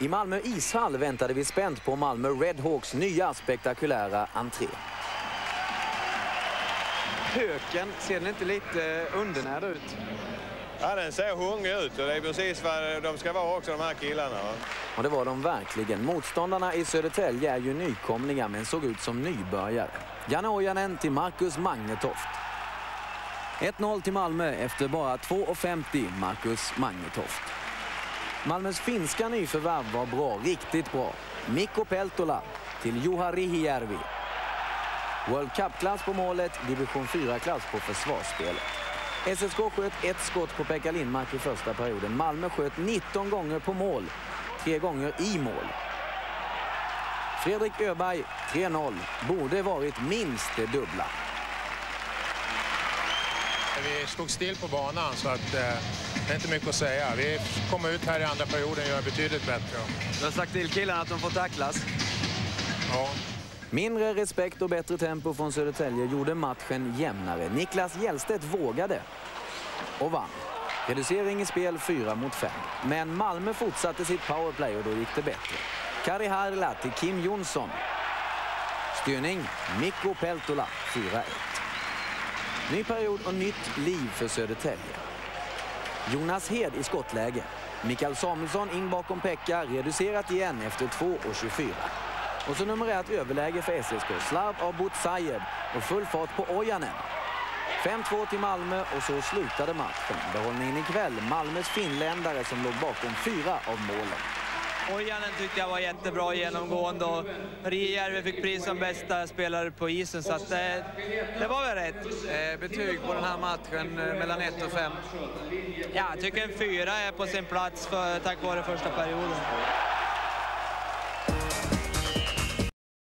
I Malmö ishall väntade vi spänt på Malmö Redhawks nya spektakulära entré. Höken, ser den inte lite undernärd ut? Ja, den ser hungrig ut och det är precis vad de ska vara också, de här killarna. Och det var de verkligen. Motståndarna i Södertälje är ju nykomlingar men såg ut som nybörjare. Janne Ojanen till Marcus Magnetoft. 1-0 till Malmö efter bara 2,50 Marcus Magnetoft. Malmös finska nyförvärv var bra, riktigt bra. Mikko Peltola till Juha Rihijärvi. World Cup-klass på målet, division 4-klass på försvarsspelet. SSK sköt ett skott på Pekka Lindmark i första perioden. Malmö sköt 19 gånger på mål, tre gånger i mål. Fredrik Öberg, 3-0, borde varit minst det dubbla. Vi stod still på banan så att eh, det är inte mycket att säga. Vi kommer ut här i andra perioden och gör betydligt bättre. Du har sagt till killarna att de får tacklas. Ja. Mindre respekt och bättre tempo från Södertälje gjorde matchen jämnare. Niklas Hjellstedt vågade och vann. Reducering i spel 4 mot 5. Men Malmö fortsatte sitt powerplay och då gick det bättre. Kari Harla till Kim Jonsson. Styrning Mikko Peltola 4-1. Ny period och nytt liv för Södertälje. Jonas Hed i skottläge. Mikael Samuelsson in bakom Pekka, reducerat igen efter 2.24. Och så numerärt överläge för SSK. Slarv av Butsayed och full fart på Ojanen. 5-2 till Malmö och så slutade matchen. Behållningen ikväll. Malmös finländare som låg bakom fyra av målen. Ojanen tyckte jag var jättebra genomgående och Rijärvi fick pris som bästa spelare på isen så att det, det var väl rätt. Eh, betyg på den här matchen eh, mellan 1 och 5? Ja, jag tycker en fyra är på sin plats för, tack vare första perioden.